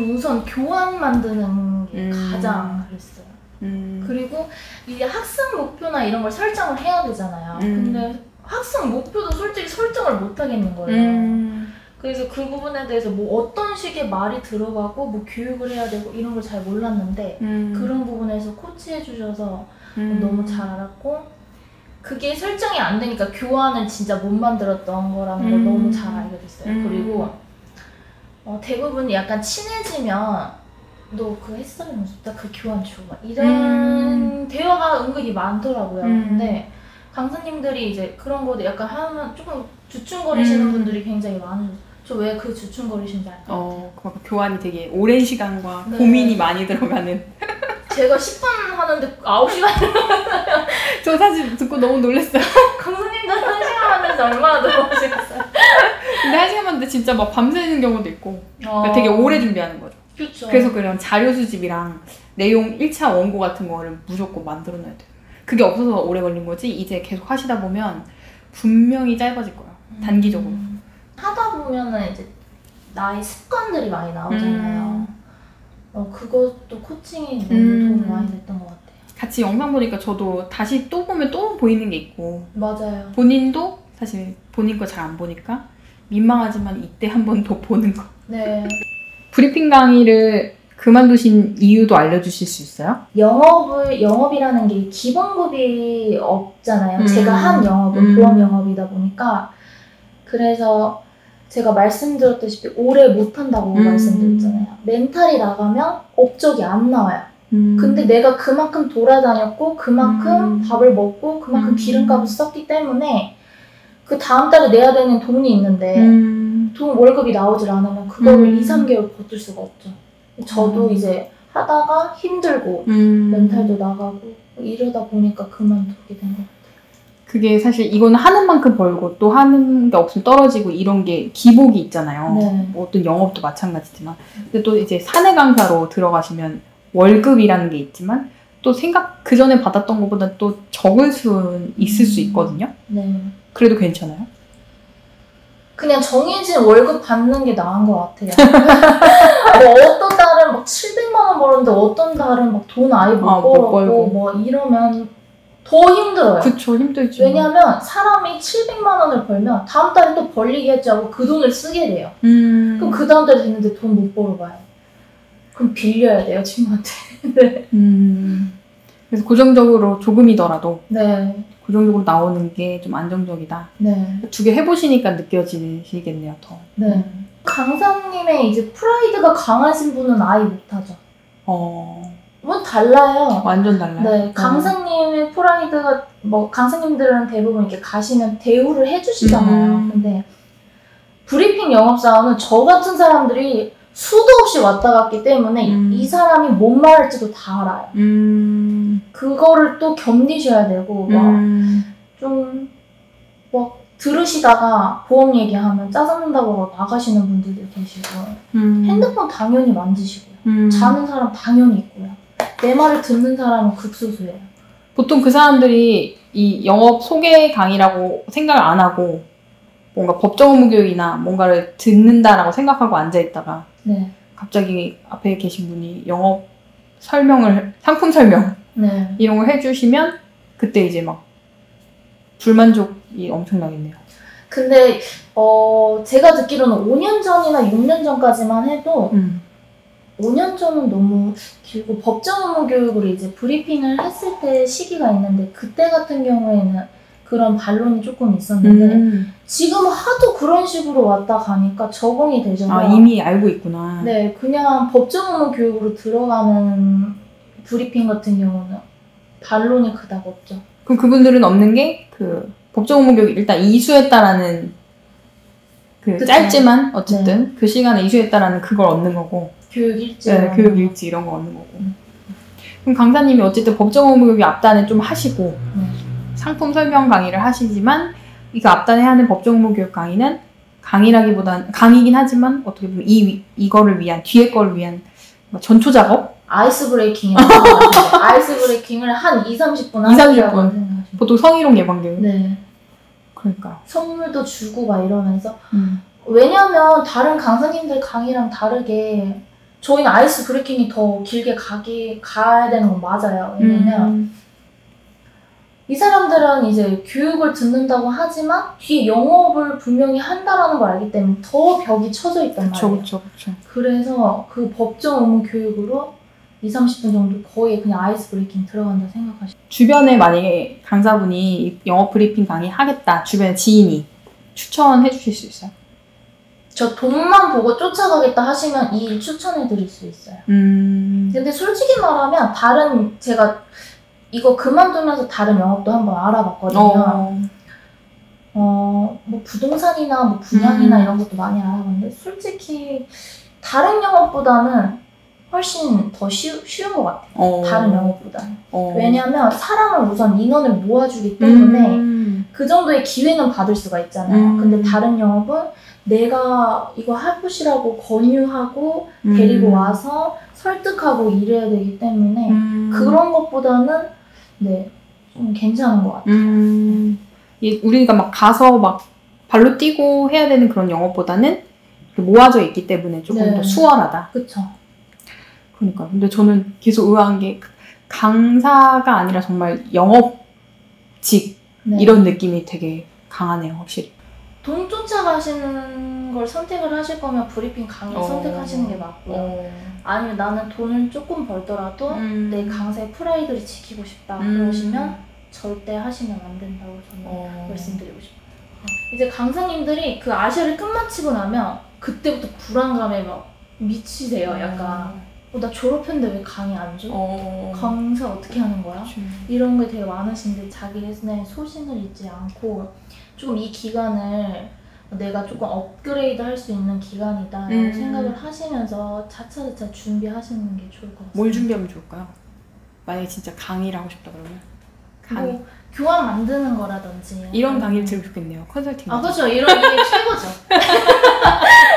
좀 우선 교환 만드는 게 음. 가장 그랬어요. 음. 그리고 이게 학습 목표나 이런 걸 설정을 해야 되잖아요. 음. 근데 학습 목표도 솔직히 설정을 못 하겠는 거예요. 음. 그래서 그 부분에 대해서 뭐 어떤 식의 말이 들어가고 뭐 교육을 해야 되고 이런 걸 잘 몰랐는데 음. 그런 부분에서 코치해 주셔서 음. 너무 잘 알았고 그게 설정이 안 되니까 교환을 진짜 못 만들었던 거라는 걸 음. 너무 잘 알게 됐어요. 음. 그리고 어, 대부분 약간 친해지면 너 그거 했으면 좋다 그 교환 줘막 이런 음. 대화가 은근히 많더라고요. 음. 근데 강사님들이 이제 그런 거 약간 하면 조금 주춤거리시는 음. 분들이 굉장히 많으셨어요. 저왜 그 주춤거리신지 알아요? 어, 그 교환이 되게 오랜 시간과 네. 고민이 많이 들어가는. 제가 10분 하는데 9시간 저 사실 듣고 너무 놀랐어요. 강사님들 1시간 하는데 얼마나 들어오시겠어요? 근데 한 시간 만데 진짜 막 밤새는 경우도 있고. 그러니까 어. 되게 오래 준비하는 거죠. 그렇죠. 그래서 그런 자료 수집이랑 내용 1차 원고 같은 거를 무조건 만들어 놔야 돼요. 그게 없어서 오래 걸린 거지 이제 계속 하시다 보면 분명히 짧아질 거예요. 단기적으로. 음. 하다 보면은 이제 나의 습관들이 많이 나오잖아요. 음. 어, 그것도 코칭이 너무 음. 도움이 많이 됐던 것 같아요. 같이 영상 보니까 저도 다시 또 보면 또 보이는 게 있고 맞아요. 본인도 사실 본인 거 잘 안 보니까 민망하지만 이때 한 번 더 보는 거. 네. 브리핑 강의를 그만두신 이유도 알려주실 수 있어요? 영업을, 영업이라는 게 기본급이 없잖아요. 음. 제가 한 영업은 음. 보험 영업이다 보니까. 그래서 제가 말씀드렸다시피 오래 못한다고 음. 말씀드렸잖아요. 멘탈이 나가면 업적이 안 나와요. 음. 근데 내가 그만큼 돌아다녔고 그만큼 음. 밥을 먹고 그만큼 음. 기름값을 썼기 때문에 그 다음 달에 내야 되는 돈이 있는데 음. 돈 월급이 나오질 않으면 그거를 음. 2, 3개월 버틸 수가 없죠. 저도 음. 이제 하다가 힘들고 음. 멘탈도 나가고 이러다 보니까 그만두게 된 것 같아요. 그게 사실 이거는 하는 만큼 벌고 또 하는 게 없으면 떨어지고 이런 게 기복이 있잖아요. 네. 뭐 어떤 영업도 마찬가지지만. 근데 또 이제 사내 강사로 들어가시면 월급이라는 게 있지만 또 생각 그 전에 받았던 것보다 또 적을 수 있을 수 있거든요. 네. 그래도 괜찮아요. 그냥 정해진 월급 받는 게 나은 것 같아요. 뭐 어떤 달은 막 700만 원 벌었는데 어떤 달은 막 돈 아예 못 아, 벌고. 뭐 이러면 더 힘들어요. 그쵸 힘들죠. 왜냐하면 사람이 700만 원을 벌면 다음 달에 또 벌리겠지 하고 그 돈을 쓰게 돼요. 음. 그럼 그 다음 달에 됐는데 돈 못 벌어봐요. 그럼 빌려야 돼요 친구한테. 네. 음. 그래서 고정적으로 조금이더라도 네. 고정적으로 나오는 게 좀 안정적이다. 네. 두 개 해보시니까 느껴지시겠네요, 더. 네. 강사님의 이제 프라이드가 강하신 분은 아예 못하죠. 어, 뭐 달라요. 완전 달라요. 네, 강사님의 프라이드가 뭐 강사님들은 대부분 이렇게 가시면 대우를 해주시잖아요. 음. 근데 브리핑 영업사원은 저 같은 사람들이 수도 없이 왔다 갔기 때문에 음. 이 사람이 뭔 말할지도 다 알아요. 음, 그거를 또 견디셔야 되고 음, 막좀막 들으시다가 보험 얘기하면 짜증난다고 나가시는 분들도 계시고 음, 핸드폰 당연히 만지시고요. 음. 자는 사람 당연히 있고요. 내 말을 듣는 사람은 극소수예요. 보통 그 사람들이 이 영업 소개 강의라고 생각을 안 하고 뭔가 법정 업무 교육이나 뭔가를 듣는다라고 생각하고 앉아 있다가 네. 갑자기 앞에 계신 분이 영업 설명을, 상품 설명 네. 이런 걸 해주시면 그때 이제 막 불만족이 엄청나겠네요. 근데 어 제가 듣기로는 5년 전이나 6년 전까지만 해도 음. 5년 전은 너무 길고 법정 업무 교육을 이제 브리핑을 했을 때 시기가 있는데 그때 같은 경우에는 그런 반론이 조금 있었는데 음. 지금 하도 그런 식으로 왔다 가니까 적응이 되잖아요. 아, 이미 알고 있구나. 네, 그냥 법정 업무 교육으로 들어가는 브리핑 같은 경우는 반론이 그닥 없죠. 그럼 그분들은 없는 게 그 법정 업무 교육 일단 이수했다라는 그 그쵸. 짧지만 어쨌든 그 시간에 이수했다라는 그걸 얻는 거고 교육 일지. 네, 교육 일지 이런 거 얻는 거고 그럼 강사님이 어쨌든 법정 업무 교육 앞단에 좀 하시고 네. 상품 설명 강의를 하시지만 이거 앞단에 하는 법정 업무 교육 강의는 강의라기보단 강의긴 하지만 어떻게 보면 이 위- 이거를 위한 뒤에 거를 위한 뭐 전초 작업 ice breaking ice breaking을 한 2, 30분 2, 30분. 하시라고 생각하시면 보통 성희롱 예방 교육 네. 그러니까 선물도 주고 막 이러면서 음. 왜냐면 다른 강사님들 강의랑 다르게 저희는 ice breaking이 더 길게 가기 가야 되는 건 맞아요. 왜냐면 음. 이 사람들은 이제 교육을 듣는다고 하지만 뒤에 영업을 분명히 한다라는 걸 알기 때문에 더 벽이 쳐져 있단 그쵸, 말이에요. 그쵸, 그쵸. 그래서 그 법정 의무 교육으로 2, 30분 정도 거의 그냥 ice breaking 들어간다 생각하시면 주변에 만약에 강사분이 영업 브리핑 강의 하겠다, 주변에 지인이 추천해 주실 수 있어요? 저 돈만 보고 쫓아가겠다 하시면 이 일 추천해 드릴 수 있어요. 음. 근데 솔직히 말하면 다른 제가 이거 그만두면서 다른 영업도 한번 알아봤거든요. 어. 어, 뭐 부동산이나 뭐 분양이나 음. 이런 것도 많이 알아봤는데 솔직히 다른 영업보다는 훨씬 더 쉬, 쉬운 것 같아요. 어. 다른 영업보다는. 어. 왜냐하면 사람을 우선 인원을 모아주기 때문에 음. 그 정도의 기회는 받을 수가 있잖아요. 음. 근데 다른 영업은 내가 이거 해보시라고 권유하고 데리고 음. 와서 설득하고 이래야 되기 때문에 음. 그런 것보다는 네, 좀 괜찮은 것 같아요. 음. 이 우리가 막 가서 막 발로 뛰고 해야 되는 그런 영업보다는 모아져 있기 때문에 조금 네. 더 수월하다. 그쵸? 그러니까 근데 저는 계속 의아한 게 강사가 아니라 정말 영업직 네. 이런 느낌이 되게 강하네요, 확실히. 돈 쫓아가시는 걸 선택을 하실 거면 브리핑 강의 어. 선택하시는 게 맞고요. 아니면 나는 돈을 조금 벌더라도 음. 내 강사의 프라이드를 지키고 싶다 음. 그러시면 절대 하시면 안 된다고 저는 어. 말씀드리고 싶어요. 이제 강사님들이 그 아시아를 끝마치고 나면 그때부터 불안감에 막 미치세요. 약간 어, 나 졸업했는데 왜 강의 안 줘? 어. 강사 어떻게 하는 거야? 그치. 이런 게 되게 많으신데 자기의 소신을 잊지 않고 조금 이 기간을 내가 조금 업그레이드 할 수 있는 기간이다 음. 생각을 하시면서 차차차차 준비하시는 게 좋을 것 같아요. 뭘 준비하면 좋을까요? 만약에 진짜 강의를 하고 싶다 그러면 강의. 뭐 교환 만드는 거라든지 이런 강의를 들으면 좋겠네요. 컨설팅. 아 그렇죠 이런 이게 최고죠